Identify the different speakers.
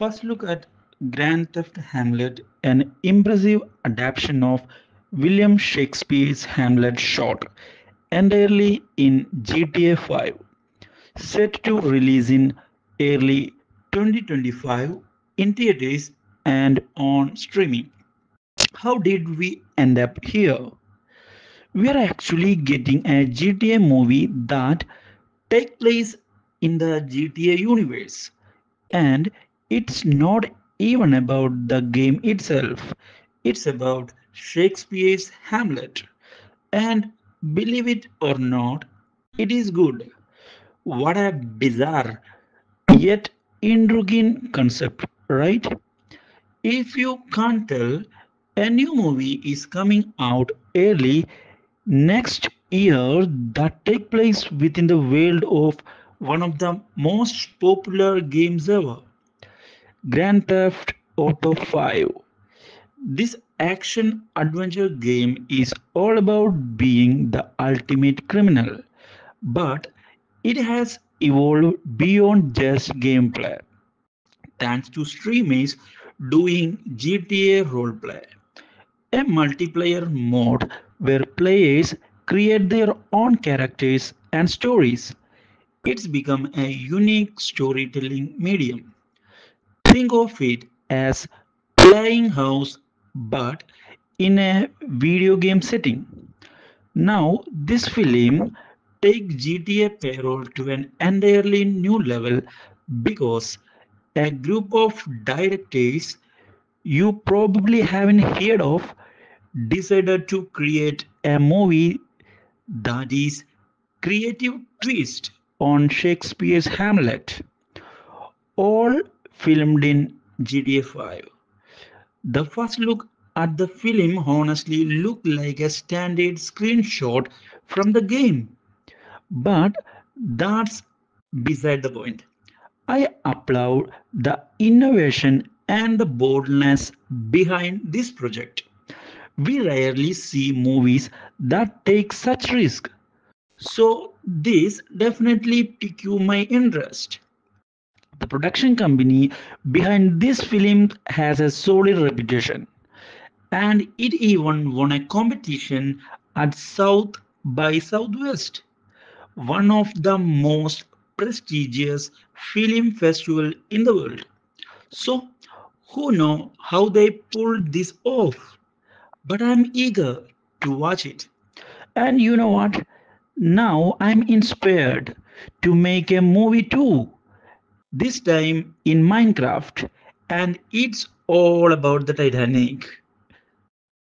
Speaker 1: First look at Grand Theft Hamlet, an impressive adaptation of William Shakespeare's Hamlet shot entirely in GTA 5, set to release in early 2025 in theaters and on streaming. How did we end up here? We are actually getting a GTA movie that takes place in the GTA universe and it's not even about the game itself, it's about Shakespeare's Hamlet. And believe it or not, it is good. What a bizarre yet intriguing concept, right? If you can't tell, a new movie is coming out early next year that take place within the world of one of the most popular games ever. Grand Theft Auto 5. This action adventure game is all about being the ultimate criminal, but it has evolved beyond just gameplay thanks to streamers doing GTA roleplay, a multiplayer mode where players create their own characters and stories. It's become a unique storytelling medium. Think of it as playing house but in a video game setting. Now, this film takes GTA payroll to an entirely new level because a group of directors you probably haven't heard of decided to create a movie that is creative twist on Shakespeare's Hamlet, all filmed in GTA 5. The first look at the film honestly looked like a standard screenshot from the game, but that's beside the point. I applaud the innovation and the boldness behind this project. We rarely see movies that take such risk. So this definitely piqued my interest. The production company behind this film has a solid reputation and it even won a competition at South by Southwest, one of the most prestigious film festival in the world. So who know how they pulled this off? But I'm eager to watch it. And you know what? Now I'm inspired to make a movie too this time in Minecraft, and it's all about the Titanic.